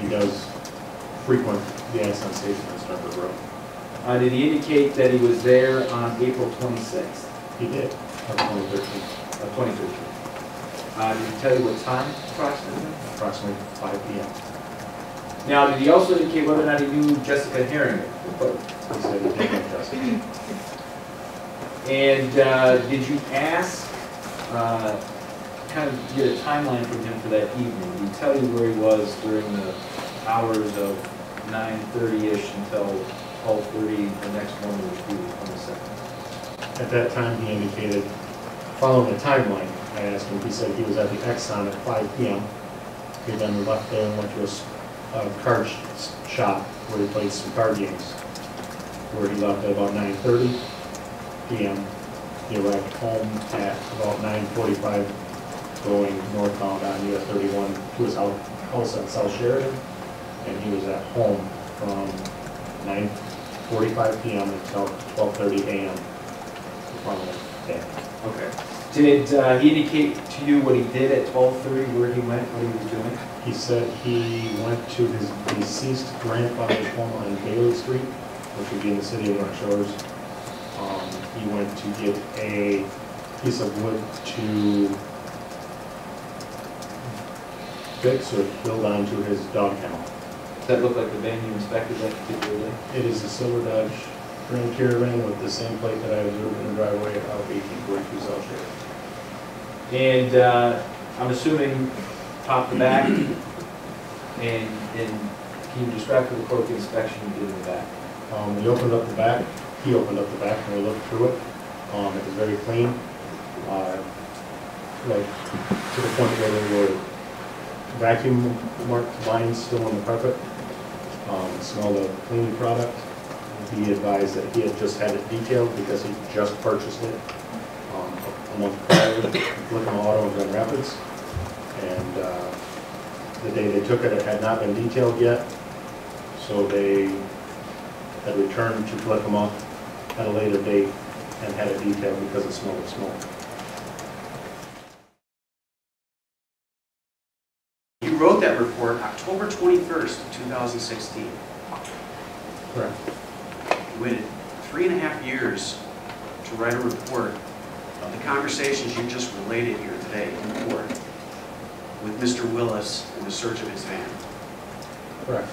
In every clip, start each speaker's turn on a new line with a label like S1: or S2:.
S1: he does frequent the Exxon station on Starbuck Road.
S2: Uh, Did he indicate that he was there on April 26th
S1: He did, of 2013,
S2: of 2013? Uh, Did he tell you what time approximately?
S1: approximately 5 PM.
S2: Now, did he also indicate whether or not he knew Jessica Heeringa?
S1: He said he did not know Jessica.
S2: And uh, did you ask, uh, kind of get a timeline from him for that evening? He tell you where he was during the hours of 9:30-ish until 12:30 the next morning, which would be the 22nd?
S1: At that time, he indicated, following the timeline, I asked him, he said he was at the Exxon at 5 PM. He then left there and went to a a card sh- shop where he played some card games, where he left at about 9:30 PM. He arrived home at about 9:45, going northbound on US 31 to was hou- house at South Sheridan. And he was at home from 9:45 PM until 12:30 AM the following day.
S2: Okay. Did uh, he indicate to you what he did at 12:30, where he went, what he was doing?
S1: He said he went to his deceased grandfather's home on Bailey Street, which would be in the city of Norton Shores. Um, He went to get a piece of wood to fix or build onto his dog kennel.
S2: Does that look like the van you inspected that particular day?
S1: It is a silver Dodge Grand Caravan with the same plate that I observed in the driveway of 1842 South Shore.
S2: And uh, I'm assuming top to back, and, and can you describe to the the inspection you did in the back?
S1: Um, we opened up the back, he opened up the back and we looked through it. Um, it was very clean. Uh, like, to the point where there were vacuum marked lines still on the carpet. Um, smelled of cleaning product. He advised that he had just had it detailed because he just purchased it, um, a month prior, Licking Auto in Grand Rapids. And, uh, the day they took it, it had not been detailed yet. So they had returned to them at a later date and had it detailed because it smelled of smoke.
S3: You wrote that report October 21st, 2016.
S1: Correct.
S3: You waited three and a half years to write a report of the conversations you just related here today in court with Mr. Willis in the search of his van.
S1: Correct.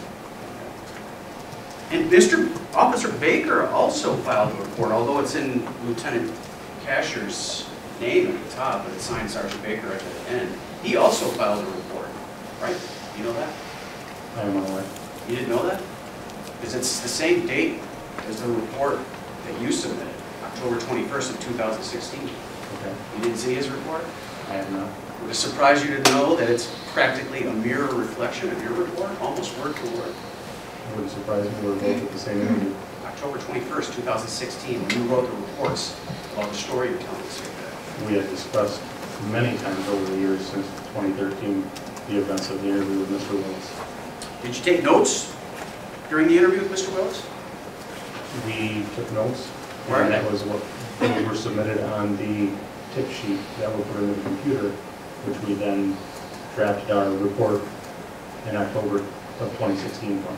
S3: And Mr. Officer Baker also filed a report, although it's in Lieutenant Casher's name at the top, but it's signed Sergeant Baker at the end. He also filed a report, right? You know that?
S1: I am unaware.
S3: You didn't know that? Because it's the same date as the report that you submitted, October 21st of 2016.
S1: Okay.
S3: You didn't see his report?
S1: I have not.
S3: Would it surprise you to know that it's practically a mirror reflection of your report, almost word for word?
S1: It wouldn't surprise me, we were both at the same interview.
S3: October 21st, 2016, when you wrote the reports about the story you're telling us here today.
S1: We had discussed many times over the years since 2013, the events of the interview with Mr. Willis.
S3: Did you take notes during the interview with Mr. Willis?
S1: We took notes, and that was what those were submitted on the tip sheet that were put in the computer, which we then drafted our report in October of 2016 from.